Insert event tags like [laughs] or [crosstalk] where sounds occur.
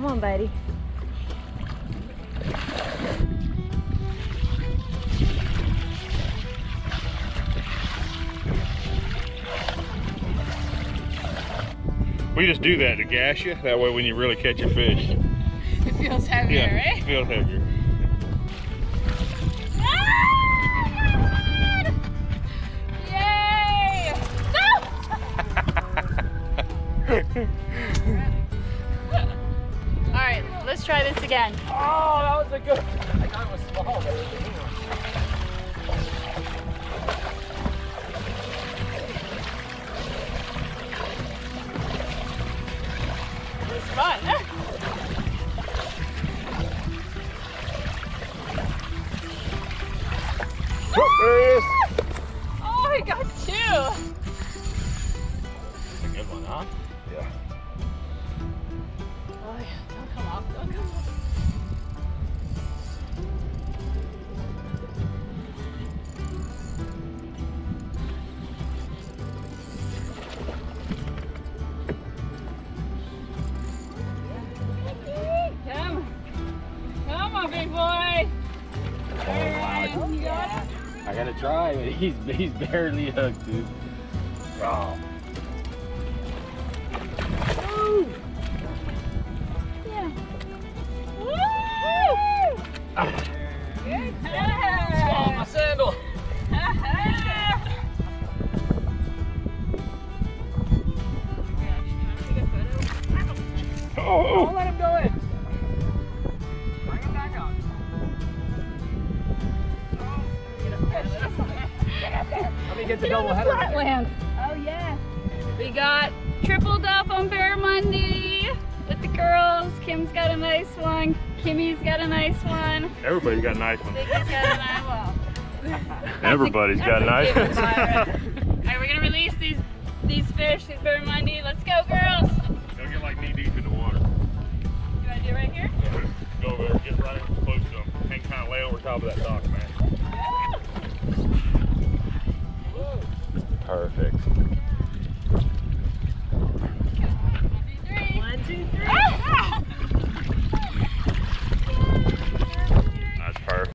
Come on, buddy. We just do that to gas you. That way when you really catch a fish. It feels heavier, Yeah, right? it feels heavier. Ah, Yay! All right, [laughs] [laughs] [laughs] let's try this again. Oh, that was a good. I thought it was small, but it was a big one. It was fun. There Oh, I got two. Good one, huh? Yeah. Off. Come. Come. On, big boy. Oh, wow. You got it? I gotta try, he's he's barely hooked, dude. Oh. Oh, Don't let him go in. Bring him back up. Let me get the double header. Flatland. Oh yeah. We got tripled up on Barramundi with the girls. Kim's got a nice one. Kimmy's got a nice one. everybody's got nice ones. Biggie's got a nice one. [laughs] Everybody's got nice That's a given, Byron. All right, we're gonna release these these fish, these Barramundi. Let's go, girls. Top of that dock, man. Perfect.